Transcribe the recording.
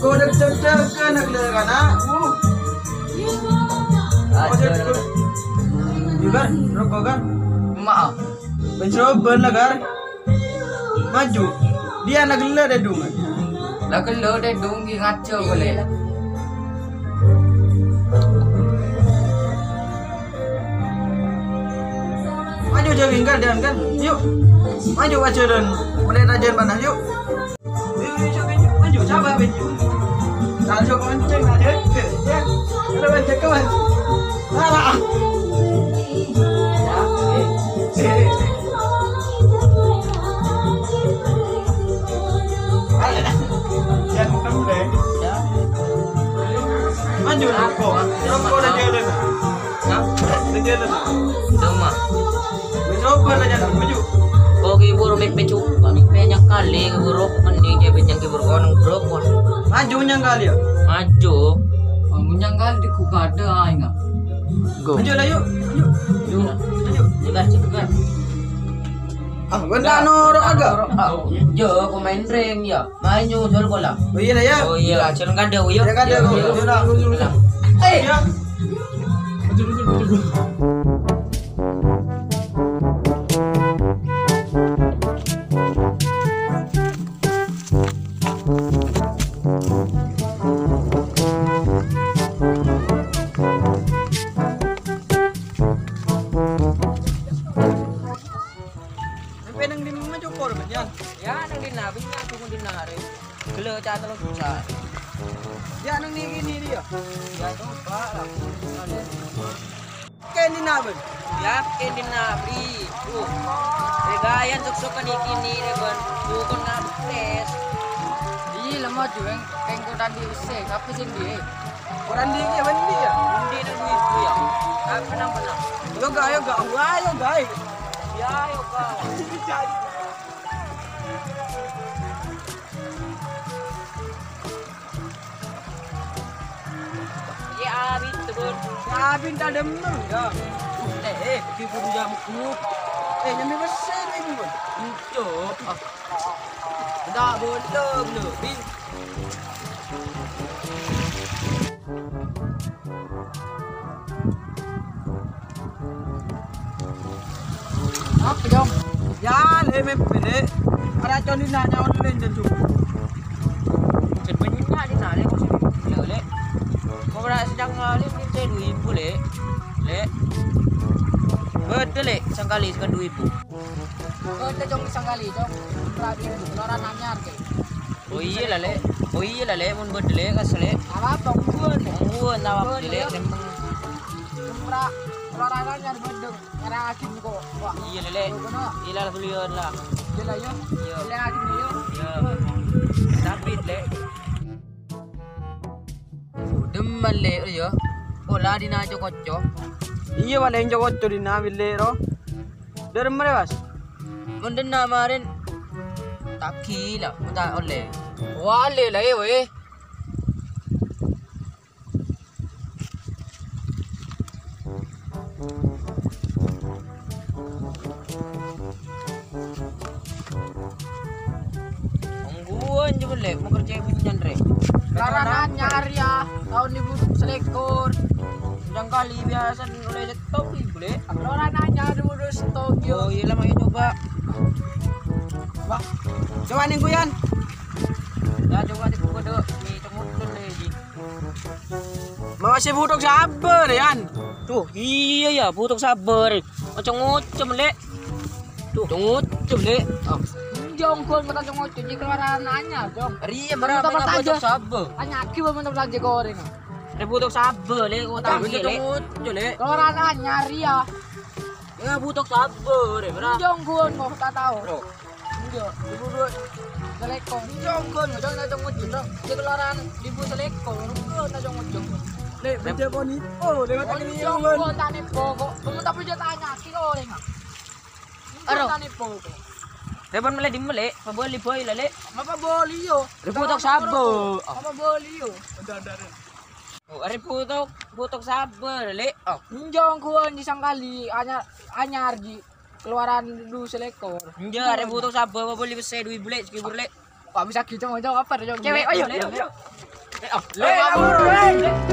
Dek dek dek ke nak le kan aku. Kau dek dek. Juga rokok kan? Maaf. Mencoba lah kan? Maju. Dia dah dong. Lah kalau dia donggi ngaco boleh. Maju jogging kan dan kan? Yuk. Maju baca dan mulai rajin yuk. Yuk Kalau jog mancing ada ke? Ya. Ada mancing ke mas? Nah, Ya. eh. Jangan bukan deh. Ya. Maju rokok. Rokok dah jalan. Nah, Dah jalan. Dema. Mencoba lah jangan maju. Oke, buru mek pecu. Kami banyak kali buru mending dia bencang ke buru konong bro kon. Maju kali ya. Maju. Menyanggal di kukada ingat. Go. Maju lah yuk. Yuk. Yuk. Maju. Cepat cepat. Ah, benda norok agak. Jo, aku main ring ya. Main nyusul ko lang. Oh iya lah ya. Oh iya, cilon kada uyo. Ya kada, kau. Yuk lah. lang. Eh. Ya. Ya, talo sa. Ya nang ni gini dia. Ya lah. Naben. Ya, ken dinabi. Oh. Regayan sok-sok kan ikini reban. Bukon nga pres. Iya jueng. Apa sih dia? Orang di ni bandi ya. Duit ya. Apa nang. Ya, yo ka. Ya, abit tebon. Sabin tak demen ya. Eh, eh, pergi buru jam ku. Eh nyambi besar ibu pun. Yo. Tak boleh belum. Bin. Apa jom? Ya le me pele. Ada con đi nanya on lên dan tu. Berada sedang ni saya dua ibu le. Le. Betul le, sangkali sekan dua ibu. Betul jong isang kali jong Rabi itu Loran anyar ke Oh iya lah le. Oh iya lah le, mun betul le kas le. Apa apa kuan Ongguan tawak le, lembang. Kumra Loran anyar bedeng Ngarang akin ko Wah Iya le le. Kono Iya lah tulian lah. Jela yo Iya. Jela akin yo Yo. Bola di najo kocco. Iya wala yang jago tu di na bille ro. Dari mana bas? Munden na marin. Taki lah, muta oleh. Wale lah weh Boleh, mau kerja bunyan re. Loran anyar ya Tahun ibu selekor Sedang kali biasa oleh setop ni boleh. Loran anyar ibu Tokyo Oh iya lah main coba. Wah. Coba nih kuyan. Ya coba di kode ni cemut le ji. Mau si budok sabar yan. Tuh, iya ya, butuh sabar. Macam ngucem le. Tuh, ngucem le. Oh, Jong kuan mata jong ojo Jika loran anyar jong Ria mana bentar butuh aja. sabar. Anyar kiwa bentar belanja goreng Le butuh sabar le, kau tahu Tapi le. ngucem le. Loran anyar ya Ya butuh sabar le, marah. Jong kuan mau tak tahu Bro, Iya, ibu dua selekong. Jongkon, jong na jong ujung dong. Di keluaran ibu selekong, jongkon na jong ujung. Le, baca poni. Oh, lewat Oh, ini jongkon tani pokok. Kamu tapi dia tanya, kilo orang nggak? Tani pokok. Depan mele di mele, pabali boy le. Apa boli yo? Le butuh sabar. Apa boli yo? Oh, are butuh butuh sabar le. Oh, Jongkon di sangkali anyar anyar di keluaran du selekor. Enggak, are butuh sabar pabali bese dua bulan sekibur le. Pak bisa gitu jawab apa dong? Cewek, ayo, ayo. Eh, kabur, eh.